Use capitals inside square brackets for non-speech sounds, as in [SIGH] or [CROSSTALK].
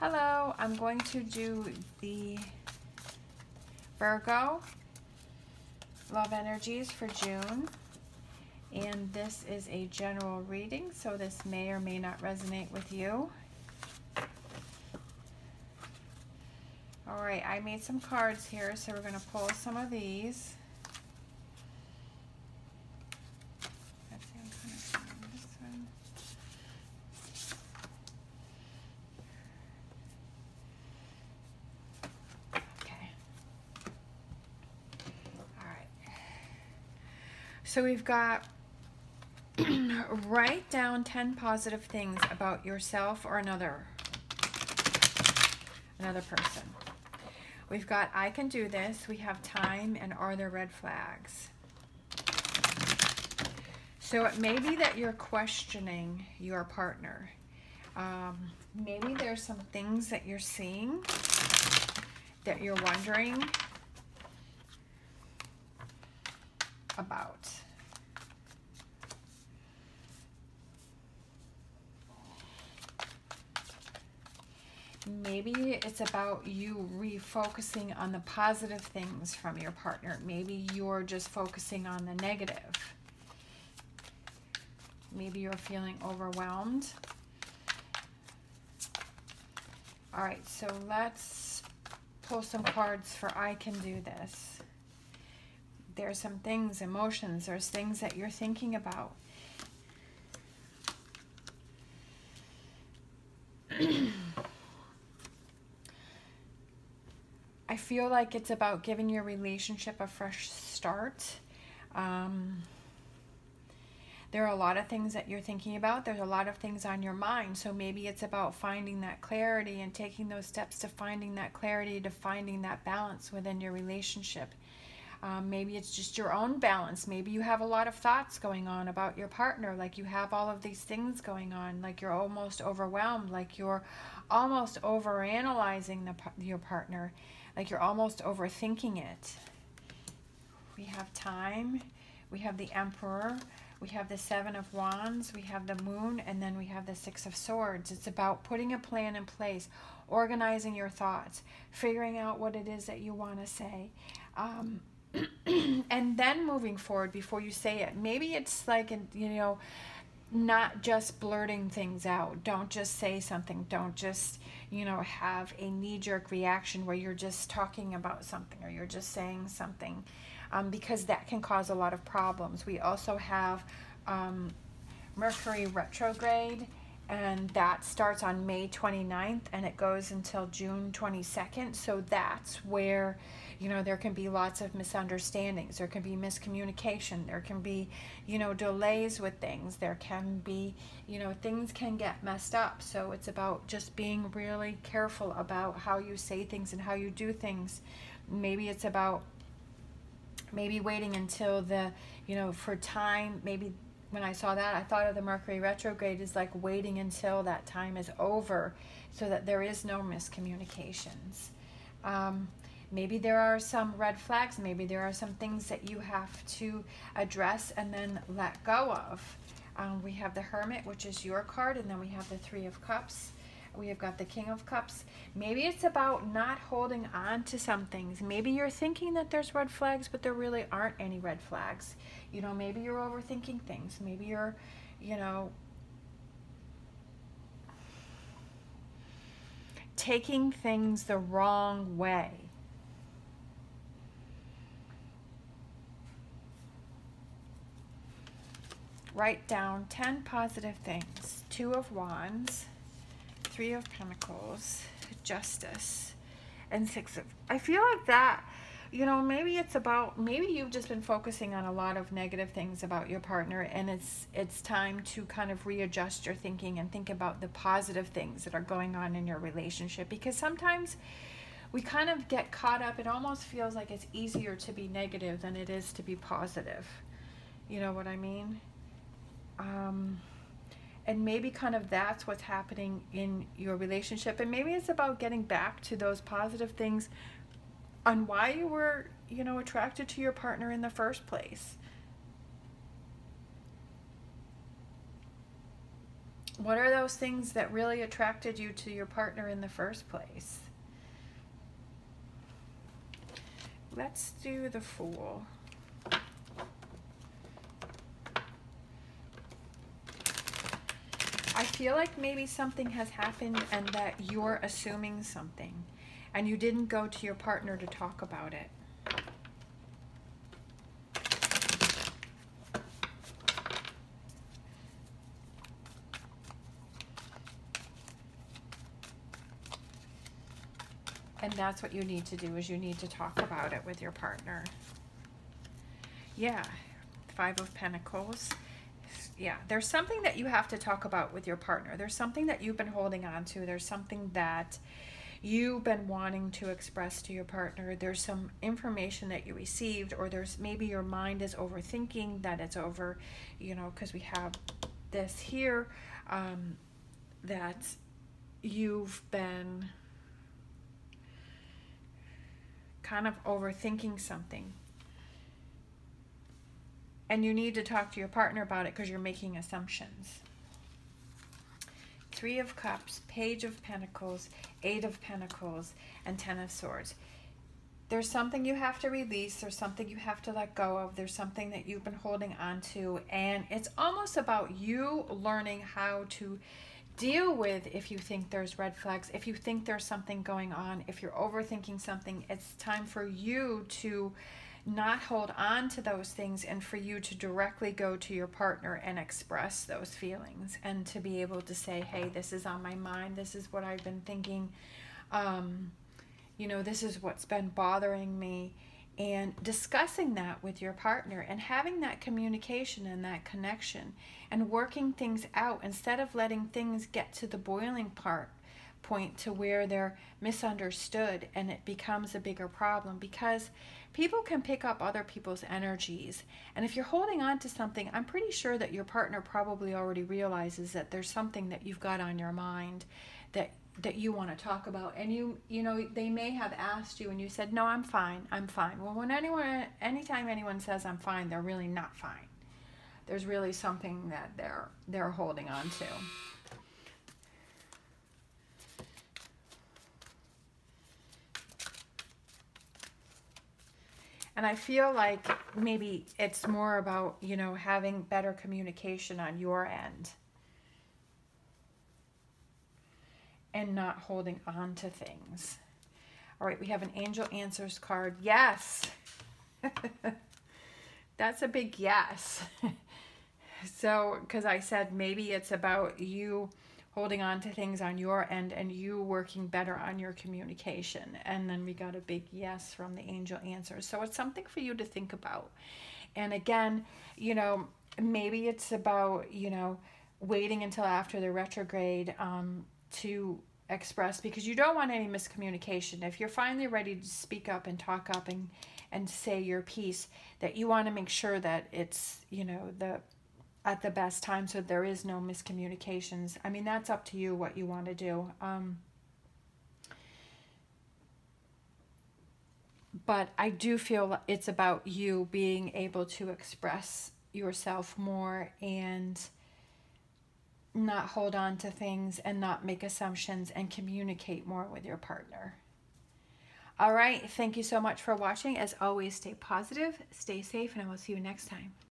Hello, I'm going to do the Virgo Love Energies for June. And this is a general reading, so this may or may not resonate with you. All right, I made some cards here, so we're going to pull some of these. So we've got [CLEARS THROAT] write down 10 positive things about yourself or another another person. We've got I can do this. We have time and are there red flags? So it may be that you're questioning your partner. Um, maybe there's some things that you're seeing that you're wondering about. Maybe it's about you refocusing on the positive things from your partner. Maybe you're just focusing on the negative. Maybe you're feeling overwhelmed. All right, so let's pull some cards for I can do this. There's some things, emotions, there's things that you're thinking about. [CLEARS THROAT] I feel like it's about giving your relationship a fresh start. Um, there are a lot of things that you're thinking about. There's a lot of things on your mind. So maybe it's about finding that clarity and taking those steps to finding that clarity, to finding that balance within your relationship. Um, maybe it's just your own balance. Maybe you have a lot of thoughts going on about your partner, like you have all of these things going on, like you're almost overwhelmed, like you're almost overanalyzing the, your partner like you're almost overthinking it. We have time, we have the Emperor, we have the Seven of Wands, we have the Moon, and then we have the Six of Swords. It's about putting a plan in place, organizing your thoughts, figuring out what it is that you want to say. Um, [CLEARS THROAT] and then moving forward before you say it. Maybe it's like, you know, not just blurting things out. Don't just say something. Don't just, you know, have a knee jerk reaction where you're just talking about something or you're just saying something um, because that can cause a lot of problems. We also have um, Mercury retrograde and that starts on May 29th and it goes until June 22nd. So that's where you know there can be lots of misunderstandings. There can be miscommunication. There can be you know delays with things. There can be you know things can get messed up. So it's about just being really careful about how you say things and how you do things. Maybe it's about maybe waiting until the you know for time maybe when I saw that, I thought of the Mercury retrograde as like waiting until that time is over so that there is no miscommunications. Um, maybe there are some red flags maybe there are some things that you have to address and then let go of um, we have the hermit which is your card and then we have the three of cups we have got the king of cups. Maybe it's about not holding on to some things. Maybe you're thinking that there's red flags but there really aren't any red flags. You know maybe you're overthinking things. Maybe you're you know taking things the wrong way. Write down 10 positive things. Two of Wands, Three of Pentacles, Justice, and Six of... I feel like that, you know, maybe it's about... Maybe you've just been focusing on a lot of negative things about your partner and it's, it's time to kind of readjust your thinking and think about the positive things that are going on in your relationship because sometimes we kind of get caught up. It almost feels like it's easier to be negative than it is to be positive. You know what I mean? Um, and maybe kind of that's what's happening in your relationship. And maybe it's about getting back to those positive things on why you were, you know, attracted to your partner in the first place. What are those things that really attracted you to your partner in the first place? Let's do the Fool. I feel like maybe something has happened and that you're assuming something and you didn't go to your partner to talk about it. And that's what you need to do is you need to talk about it with your partner. Yeah, Five of Pentacles. Yeah, there's something that you have to talk about with your partner. There's something that you've been holding on to. There's something that you've been wanting to express to your partner. There's some information that you received, or there's maybe your mind is overthinking that it's over, you know, because we have this here um, that you've been kind of overthinking something. And you need to talk to your partner about it because you're making assumptions. Three of Cups, Page of Pentacles, Eight of Pentacles, and Ten of Swords. There's something you have to release. There's something you have to let go of. There's something that you've been holding on to. And it's almost about you learning how to deal with if you think there's red flags, if you think there's something going on, if you're overthinking something, it's time for you to not hold on to those things and for you to directly go to your partner and express those feelings and to be able to say, hey, this is on my mind, this is what I've been thinking, um, you know, this is what's been bothering me. And discussing that with your partner and having that communication and that connection and working things out instead of letting things get to the boiling part point to where they're misunderstood and it becomes a bigger problem because people can pick up other people's energies. And if you're holding on to something i'm pretty sure that your partner probably already realizes that there's something that you've got on your mind that that you want to talk about. And you you know they may have asked you and you said no i'm fine i'm fine. Well when anyone anytime anyone says i'm fine they're really not fine. There's really something that they're they're holding on to and i feel like maybe it's more about you know having better communication on your end and not holding on to things. All right, we have an angel answers card. Yes. [LAUGHS] That's a big yes. [LAUGHS] so, because I said maybe it's about you holding on to things on your end and you working better on your communication. And then we got a big yes from the angel answers. So, it's something for you to think about. And again, you know, maybe it's about, you know, waiting until after the retrograde um, to express because you don't want any miscommunication. If you're finally ready to speak up and talk up and and say your piece, that you want to make sure that it's you know the at the best time so there is no miscommunications. I mean that's up to you what you want to do. Um, but I do feel it's about you being able to express yourself more and not hold on to things and not make assumptions and communicate more with your partner. All right, thank you so much for watching. As always, stay positive, stay safe, and I will see you next time.